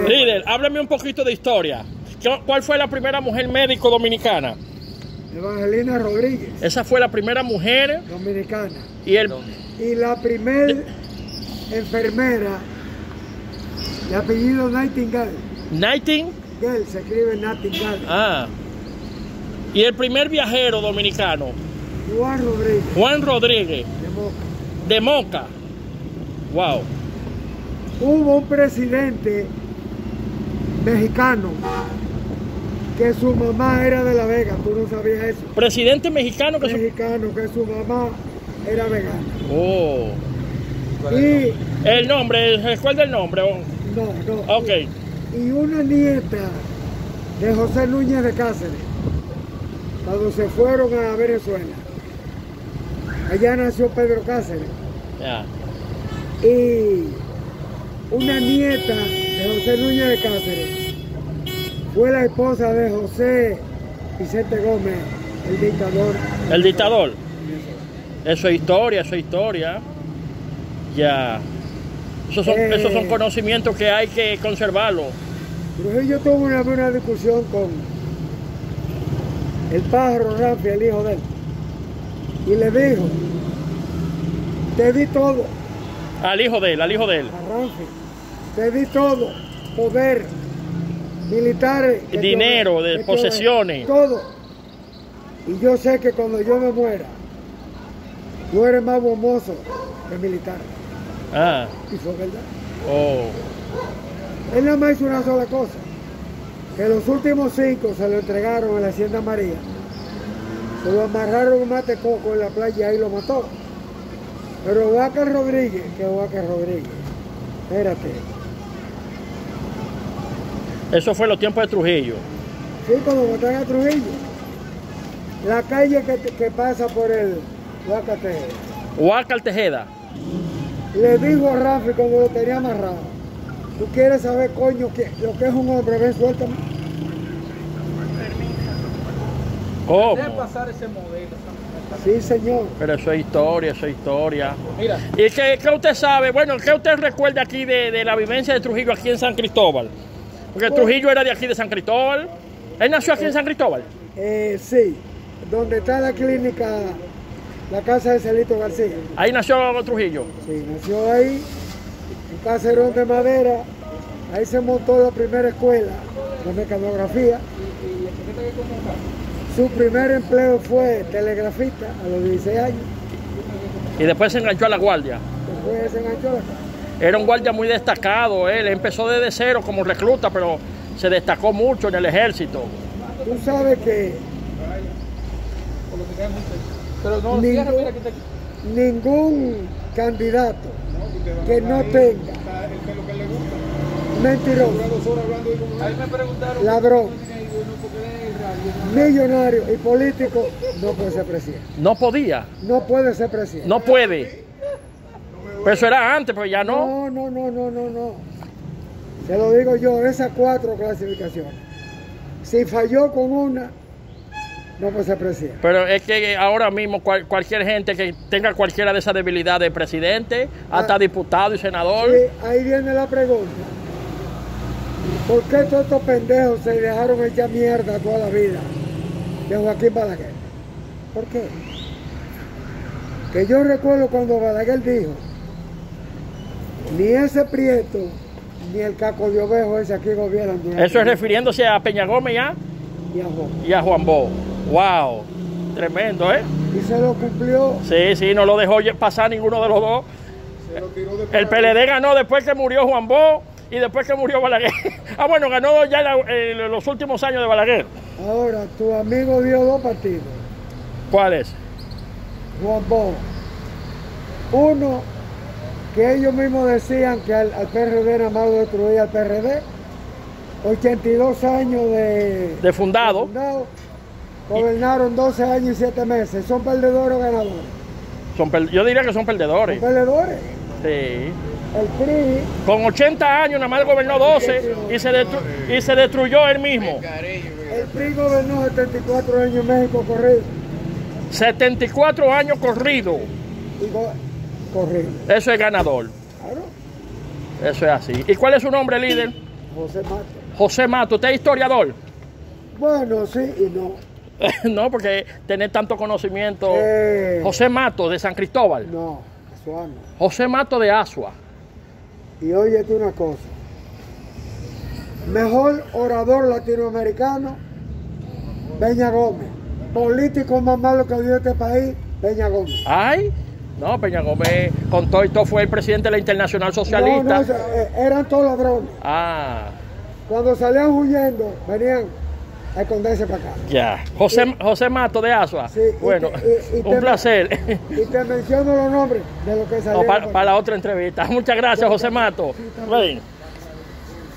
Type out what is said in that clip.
Líder, háblame un poquito de historia. ¿Qué- ¿Cuál fue la primera mujer médico dominicana? Evangelina Rodríguez, Esa fue la primera mujer dominicana. y el... Y la primer enfermera de apellido Nightingale. Nighting. Gale se escribe Nightingale. Ah. Y el primer viajero dominicano, Juan Rodríguez, Juan Rodríguez, de Moca. de Moca. Wow. Hubo un presidente mexicano que su mamá era de La Vega, tú no sabías eso. Presidente mexicano que... su- Mexicano que su mamá era vegana. Oh. Y El nombre, recuerda el nombre. oh. no, no. Ok. y una nieta de José Núñez de Cáceres, cuando se fueron a Venezuela. Allá nació Pedro Cáceres. Ya. Y una nieta de José Núñez de Cáceres fue la esposa de José Vicente Gómez, el dictador. El dictador. Eso es historia, eso es historia. Ya. Esos son, Eh. esos son conocimientos que hay que conservarlos. Trujillo tuvo una buena discusión con el pájaro Rafi, el hijo de él, y le dijo, te di todo Al hijo de él, al hijo de él. a Rafi, te di todo, poder, militares, Dinero, de posesiones. todo. Y yo sé que cuando yo me muera, tú eres más bomboso que militar. Ah. Y fue verdad. Oh. Él nada más hizo una sola cosa, que los últimos cinco se lo entregaron a la Hacienda María. Se lo amarraron un mate coco en la playa y lo mató. Pero Vaca Rodríguez, que Vaca Rodríguez, espérate, Eso fue los tiempos de Trujillo. sí, cuando mataron a Trujillo, la calle que, que pasa por el Vaca Tejeda, Huacal Tejeda. le dijo a Rafi cuando lo tenía amarrado, tú quieres saber, coño, que, lo que es un hombre, ven, suéltame. ¿Cómo? Deja pasar ese modelo. Sí, señor. Pero eso es historia, eso es historia. Mira, ¿Y qué, qué usted sabe? Bueno, ¿qué usted recuerda aquí de, de la vivencia de Trujillo aquí en San Cristóbal? Porque Trujillo era de aquí de San Cristóbal. Él nació aquí en San Cristóbal. Eh, sí, donde está la clínica, la casa de Celito García. Ahí nació Trujillo. Sí, nació ahí, un caserón de madera. Ahí se montó la primera escuela de mecanografía. Su primer empleo fue telegrafista a los 16 años. Y después se enganchó a la guardia. Después se enganchó a la casa. Era un guardia muy destacado. Él empezó desde cero como recluta, pero se destacó mucho en el ejército. Tú sabes que pero no, Ningún- cierra, mira que te... ningún candidato que no tenga mentiroso, Ahí me preguntaron. ladrón, porque de radio, millonario y político no puede ser presidente. No podía, No puede ser presidente. no puede. Pero eso era antes, pero ya no. No, no, no, no, no, no. Se lo digo yo, esas cuatro clasificaciones. Si falló con una, no puede ser presidente. Pero es que ahora mismo cual- cualquier gente que tenga cualquiera de esas debilidades de presidente, hasta Ah. diputado y senador, Y ahí viene la pregunta. ¿Por qué todos estos pendejos se dejaron echar mierda toda la vida de Joaquín Balaguer? ¿Por qué? Que yo recuerdo cuando Balaguer dijo, ni ese Prieto, ni el Caco de Ovejo ese aquí gobiernan. eso es refiriéndose a Peña Gómez ya ni a Juan. y a Juan Bo. Wow, tremendo, ¿eh? Y se lo cumplió. Sí, sí, no lo dejó pasar ninguno de los dos. El PLD ganó después que murió Juan Bo y después que murió Balaguer. ah, bueno, ganó ya la- eh, los últimos años de Balaguer. Ahora, tu amigo dio dos partidos. ¿Cuál es? Juan Bo. Uno, que ellos mismos decían que al, al PRD nada más destruía al PRD. 82 años de, De fundado. fundado. Gobernaron 12 años y 7 meses. ¿Son perdedores o ganadores? Son per- yo diría que son Son perdedores. perdedores. Sí. El PRI, Con 80 años nada más gobernó 12 y se, destru- y se destruyó él mismo. el PRI gobernó 74 años en México corrido. 74 años corrido. Y corrido. Eso es ganador. Claro. Eso es así. ¿Y cuál es su nombre, líder? José Mato. José Mato, ¿usted es historiador? Bueno, sí y no. no, porque tener tanto conocimiento. Eh. José Mato de San Cristóbal. No, eso no. José Mato de Asua. Y óyete una cosa. Mejor orador latinoamericano, Peña Gómez. Político más malo que dio este país, Peña Gómez. Ay, no, Peña Gómez con todo esto fue el presidente de la Internacional Socialista. No, no, eh, eran todos ladrones. Ah, Cuando salían huyendo, venían a esconderse para acá. ya. José, José Mato de Asua. Sí, bueno, te- y- y un te- placer. Y te menciono los nombres de los que No, salieron. para, por para la otra entrevista. Muchas gracias, José Mato. Sí.